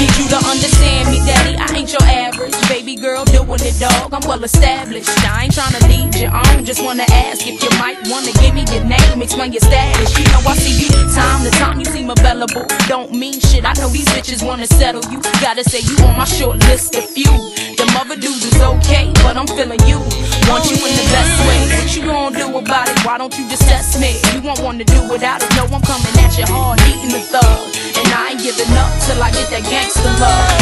Need you to understand me, daddy. I ain't your average baby girl doing it, dog. I'm well established. I ain't tryna lead you on. Just wanna ask if you might wanna give me your name, explain your status. You know I see you time to time. You seem available. Don't mean shit. I know these bitches wanna settle you. Gotta say you on my short list of few. The mother dudes is okay, but I'm feeling you. Want you in the best way. What you gonna do about it? Why don't you just test me? You won't wanna do without it. No, I'm coming at you hard, eating the thug. I ain't giving up till I get that gangster love.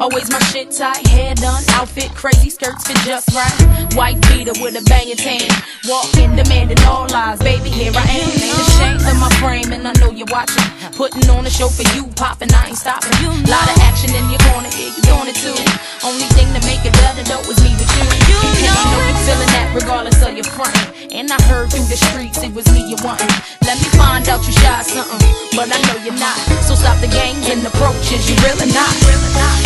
Always my shit tight, hair done, outfit crazy, skirts fit just right. White beater with a banging tan. Walking, demanding all lies. Baby, here I am. Ain't ashamed of my frame, and I know you're watching. Putting on a show for you, popping, I ain't stopping. Lot of action in your corner, yeah, you doing it too. Only thing to make it better though is me with you. And you know you're feeling that regardless of your front. And I heard through the streets it was me you wantin'. Let me find out you shy something, but I know you're not. So stop the games and approaches, you really not. Really not.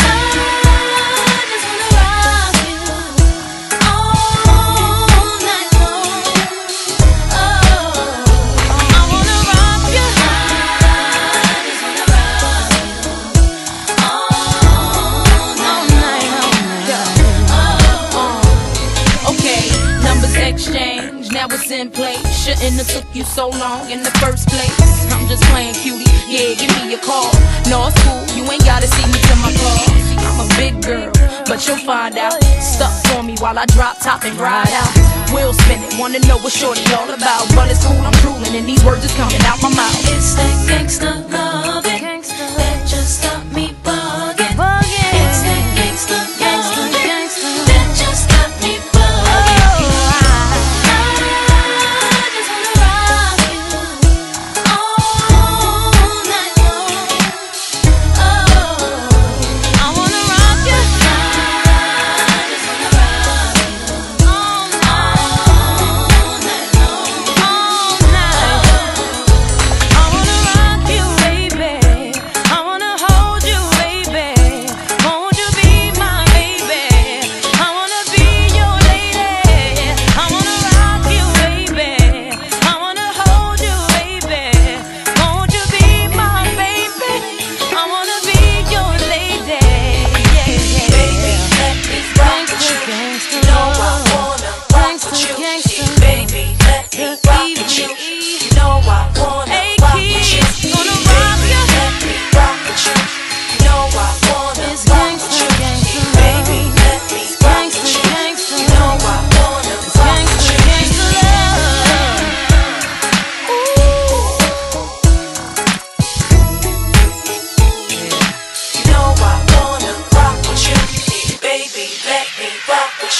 Place. Shouldn't have took you so long in the first place. I'm just playing cutie, yeah, give me a call. No, it's cool, you ain't gotta see me to my car. I'm a big girl, but you'll find out. Stuck for me while I drop top and ride out. Wheel spinning, wanna know what shorty all about. But it's cool, I'm drooling, and these words is coming out my mouth. It's that gangsta love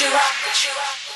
you up, put you up.